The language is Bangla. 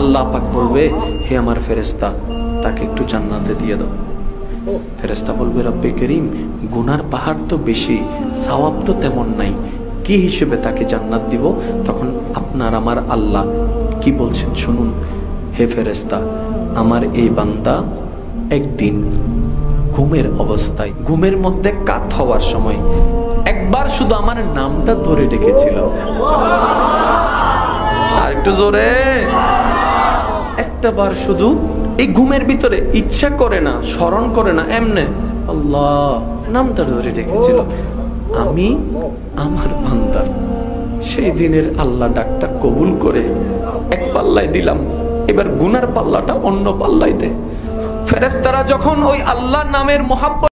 আল্লাহ পাক বলবে, হে আমার ফেরেস্তা তাকে একটু জান্নাতে দিয়ে দাও। ফেরেস্তা বলবে, রব্বে করিম, গুনার পাহাড় তো বেশি, সওয়াব তো তেমন নাই। কি হিসেবে তাকে জান্নাত দিব? তখন আপনার আমার আল্লাহ কি বলছেন শুনুন। হে ফেরেস্তা আমার এই বান্দা একদিন ঘুমের অবস্থায়, ঘুমের মধ্যে কাত হওয়ার সময় একবার শুধু আমার নামটা ধরে রেখেছিল। আর একটু জোরে। একটা বার শুধু এই ঘুমের ভিতরে ইচ্ছা করে না, স্মরণ করে না, এমনে, আল্লাহ, নামটা ধরে রেখেছিল। আমি আমার ভান্তার সেই দিনের আল্লাহ ডাকটা কবুল করে এক পাল্লায় দিলাম। এবার গুনার পাল্লাটা অন্য পাল্লায় দেয় ফেরেস্তারা যখন ওই আল্লাহ নামের মহাব্বত